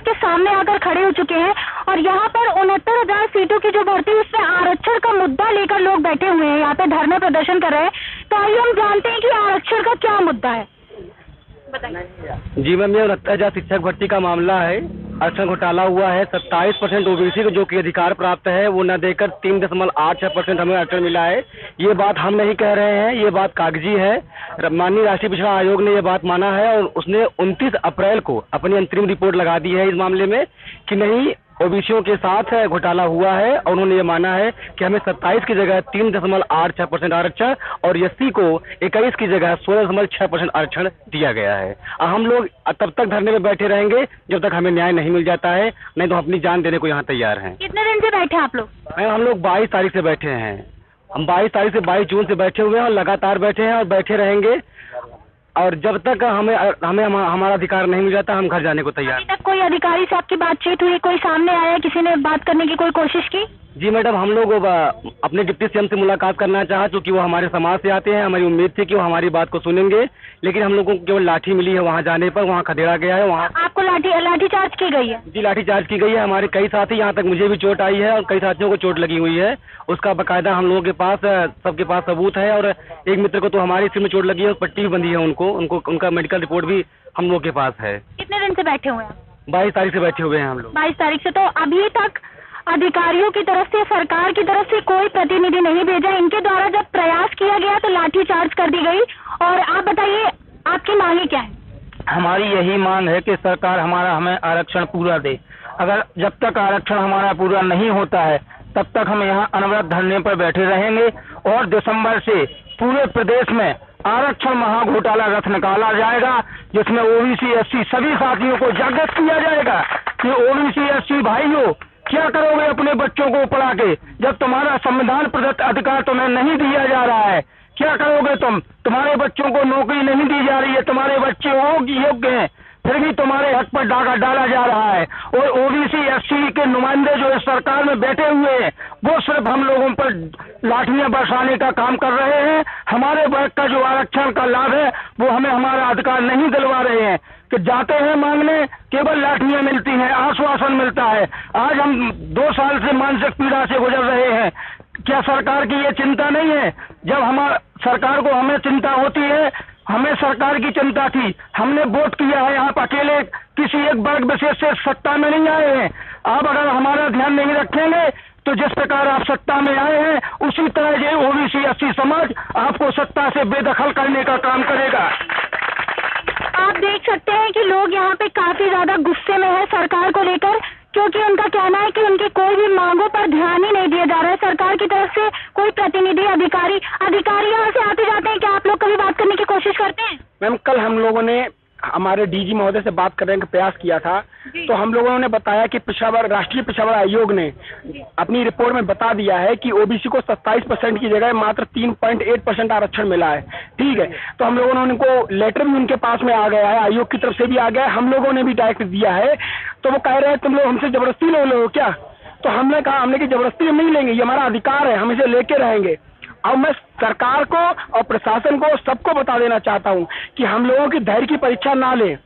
के सामने आकर खड़े हो चुके हैं और यहाँ पर उनहत्तर हज़ार सीटों की जो भर्ती उसमें आरक्षण का मुद्दा लेकर लोग बैठे हुए हैं। यहाँ पे धरना प्रदर्शन कर रहे हैं। तो आइए हम जानते हैं कि आरक्षण का क्या मुद्दा है। बताइए जी मैम, ये उनहत्तर हज़ार शिक्षक भर्ती का मामला है। आरक्षण घोटाला हुआ है। सत्ताईस परसेंट ओबीसी को जो कि अधिकार प्राप्त है, वो न देकर तीन दशमलव आठ छह परसेंट हमें आरक्षण मिला है। ये बात हम नहीं कह रहे हैं, ये बात कागज़ी है। माननीय राष्ट्रीय पिछड़ा आयोग ने यह बात माना है और उसने 29 अप्रैल को अपनी अंतरिम रिपोर्ट लगा दी है इस मामले में कि नहीं ओबीसीयों के साथ घोटाला हुआ है और उन्होंने ये माना है कि हमें 27 की जगह तीन दशमलव आठ छह परसेंट आरक्षण और एस को 21 की जगह सोलह दशमलव छह परसेंट आरक्षण दिया गया है। हम लोग तब तक धरने में बैठे रहेंगे जब तक हमें न्याय नहीं मिल जाता है नहीं तो अपनी जान देने को यहाँ तैयार हैं। कितने दिन से बैठे आप लोग? मैम हम लोग बाईस तारीख से बैठे हैं। हम बाईस तारीख से बाईस जून से बैठे हुए हैं और लगातार बैठे हैं और बैठे रहेंगे। और जब तक हमें हमें हम, हमारा अधिकार नहीं मिल जाता हम घर जाने को तैयार अभी तक कोई अधिकारी से आपकी बातचीत हुई कोई सामने आया किसी ने बात करने की कोई कोशिश की? जी मैडम हम लोग अपने डिप्टी सीएम से मुलाकात करना चाहा क्योंकि वो हमारे समाज से आते हैं हमारी उम्मीद थी कि वो हमारी बात को सुनेंगे लेकिन हम लोगों को केवल लाठी मिली है वहाँ जाने पर वहाँ खदेड़ा गया है वहाँ आपको लाठी लाठी चार्ज की गई है? जी लाठी चार्ज की गई है हमारे कई साथी यहाँ तक मुझे भी चोट आई है और कई साथियों को चोट लगी हुई है उसका बाकायदा हम लोगों के पास सबके पास सबूत है और एक मित्र को तो हमारे सिर में चोट लगी है और पट्टी भी बंधी है उनको उनको उनका मेडिकल रिपोर्ट भी हम लोग के पास है। कितने दिन से बैठे हुए हैं बाईस तारीख से बैठे हुए हैं हम लोग। बाईस तारीख से तो अभी तक अधिकारियों की तरफ़ से, सरकार की तरफ़ से कोई प्रतिनिधि नहीं भेजा। इनके द्वारा जब प्रयास किया गया तो लाठी चार्ज कर दी गई। और आप बताइए, आपकी मांगे क्या है? हमारी यही मांग है कि सरकार हमारा, हमें आरक्षण पूरा दे। अगर जब तक आरक्षण हमारा पूरा नहीं होता है, तब तक हम यहाँ अनवरत धरने पर बैठे रहेंगे। और दिसंबर से पूरे प्रदेश में आरक्षण महाघोटाला रथ निकाला जाएगा, जिसमें ओबीसी, एससी सभी साथियों को जागृत किया जाएगा कि ओबीसी, एससी भाइयों क्या करोगे अपने बच्चों को पढ़ा के? जब तुम्हारा संविधान प्रदत्त अधिकार तुम्हें नहीं दिया जा रहा है, क्या करोगे तुम? तुम्हारे बच्चों को नौकरी नहीं दी जा रही है, तुम्हारे बच्चे योग्य हैं, फिर भी तुम्हारे हक पर डाका डाला जा रहा है। और ओबीसी एससी के नुमाइंदे जो इस सरकार में बैठे हुए हैं, वो सिर्फ़ हम लोगों पर लाठियाँ बरसाने का काम कर रहे हैं। हमारे वर्ग का जो आरक्षण का लाभ है, वो हमें हमारा अधिकार नहीं दिलवा रहे हैं। कि जाते हैं मांगने, केवल लाठियाँ मिलती हैं, आश्वासन मिलता है। आज हम दो साल से मानसिक पीड़ा से गुजर रहे हैं। क्या सरकार की ये चिंता नहीं है? जब हमारा सरकार को हमें चिंता होती है, हमें सरकार की चिंता थी। हमने वोट किया है, आप अकेले किसी एक वर्ग विशेष से सत्ता में नहीं आए हैं। आप अगर हमारा ध्यान नहीं रखेंगे तो जिस प्रकार आप सत्ता में आए हैं, उसी तरह ये ओबीसी अस्सी समाज आपको सत्ता से बेदखल करने का काम करेगा। आप देख सकते हैं कि लोग यहाँ पे काफ़ी ज़्यादा गुस्से में है सरकार को लेकर, क्योंकि उनका कहना है कि उनकी कोई भी मांगों पर ध्यान ही नहीं दिया जा रहा है। सरकार की तरफ़ से कोई प्रतिनिधि, अधिकारी अधिकारी यहाँ से आते जाते हैं। क्या आप लोग कभी बात करने की कोशिश करते हैं? मैम, कल हम लोगों ने हमारे डीजी महोदय से बात करने का प्रयास किया था। तो हम लोगों ने बताया कि पिछड़ा वर्ग राष्ट्रीय पिछड़ा वर्ग आयोग ने अपनी रिपोर्ट में बता दिया है कि ओबीसी को 27 परसेंट की जगह मात्र 3.8 परसेंट आरक्षण मिला है। ठीक है? तो हम लोगों ने उनको लेटर भी उनके पास में आ गया है आयोग की तरफ़ से भी आ गया है। हम लोगों ने भी डायरेक्ट दिया है। तो वो कह रहे हैं तुम लोग हमसे ज़बरदस्ती ले लो क्या? तो हमने कहा हमने की ज़बरदस्ती हम नहीं लेंगे ये हमारा अधिकार है हम इसे लेके रहेंगे। अब मैं सरकार को और प्रशासन को सबको बता देना चाहता हूँ कि हम लोगों की धैर्य की परीक्षा ना लें।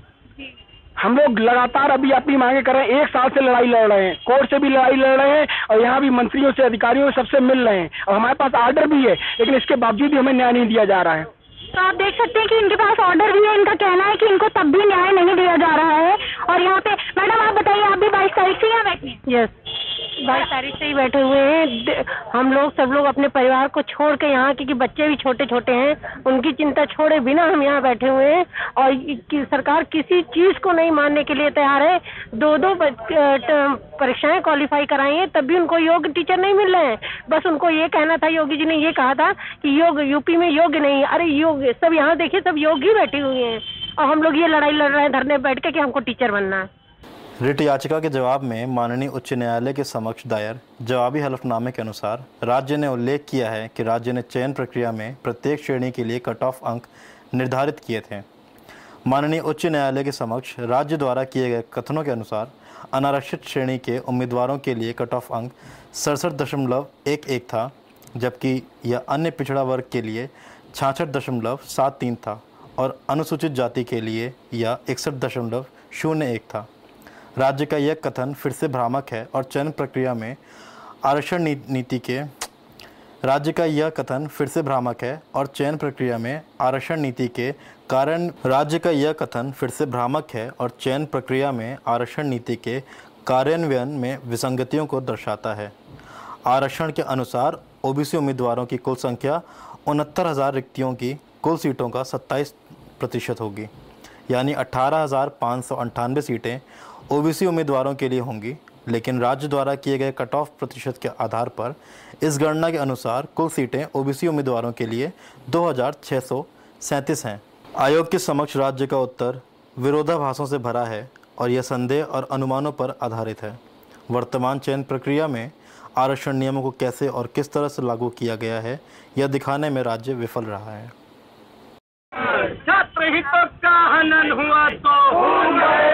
हम लोग लगातार अभी अपनी मांगे कर रहे हैं एक साल से लड़ाई लड़ रहे हैं कोर्ट से भी लड़ाई लड़ रहे हैं और यहाँ भी मंत्रियों से अधिकारियों से सबसे मिल रहे हैं। और हमारे पास ऑर्डर भी है लेकिन इसके बावजूद भी हमें न्याय नहीं दिया जा रहा है। तो आप देख सकते हैं कि इनके पास ऑर्डर भी है इनका कहना है कि इनको तब भी न्याय नहीं दिया जा रहा है। और यहाँ पे मैडम आप बताइए आप भी बाईस तारीख से यहाँ बैठे हैं? यस बाईस तारीख से ही बैठे हुए हैं। हम लोग सब लोग अपने परिवार को छोड़ के यहाँ क्योंकि बच्चे भी छोटे छोटे हैं, उनकी चिंता छोड़े बिना हम यहाँ बैठे हुए हैं। और कि सरकार किसी चीज़ को नहीं मानने के लिए तैयार है। दो दो परीक्षाएँ क्वालिफाई कराई हैं, तब भी उनको योग्य टीचर नहीं मिल रहे हैं। बस उनको ये कहना था योगी जी ने ये कहा था कि योग यूपी में योग्य नहीं अरे योग, सब यहाँ देखिए, सब योगी बैठे हुए हैं। और हम लोग ये लड़ाई लड़ रहे हैं धरने बैठ के कि हमको टीचर बनना है। रिट याचिका के जवाब में माननीय उच्च न्यायालय के समक्ष दायर जवाबी हलफनामे के अनुसार राज्य ने उल्लेख किया है कि राज्य ने चयन प्रक्रिया में प्रत्येक श्रेणी के लिए कट ऑफ़ अंक निर्धारित किए थे। माननीय उच्च न्यायालय के समक्ष राज्य द्वारा किए गए कथनों के अनुसार अनारक्षित श्रेणी के उम्मीदवारों के लिए कट ऑफ़ अंक सड़सठ दशमलव एक एक था, जबकि यह अन्य पिछड़ा वर्ग के लिए छाछठ दशमलव सात तीन था और अनुसूचित जाति के लिए यह इकसठ दशमलव शून्य एक था। राज्य का यह कथन फिर से भ्रामक है और चयन प्रक्रिया में आरक्षण नीति के राज्य का यह कथन फिर से भ्रामक है और चयन प्रक्रिया में आरक्षण नीति के कारण राज्य का यह कथन फिर से भ्रामक है और चयन प्रक्रिया में आरक्षण नीति के कार्यान्वयन में विसंगतियों को दर्शाता है। आरक्षण के अनुसार ओबीसी उम्मीदवारों की कुल संख्या उनहत्तर हज़ार रिक्तियों की कुल सीटों का 27 प्रतिशत होगी, यानी अठारह हज़ार पाँच सौ अंठानवे सीटें ओबीसी उम्मीदवारों के लिए होंगी, लेकिन राज्य द्वारा किए गए कट ऑफ़ प्रतिशत के आधार पर इस गणना के अनुसार कुल सीटें ओबीसी उम्मीदवारों के लिए दो हज़ार छः सौ सैंतीस हैं। आयोग के समक्ष राज्य का उत्तर विरोधाभासों से भरा है और यह संदेह और अनुमानों पर आधारित है। वर्तमान चयन प्रक्रिया में आरक्षण नियमों को कैसे और किस तरह से लागू किया गया है, यह दिखाने में राज्य विफल रहा है। छात्र हितों का हनन हुआ तो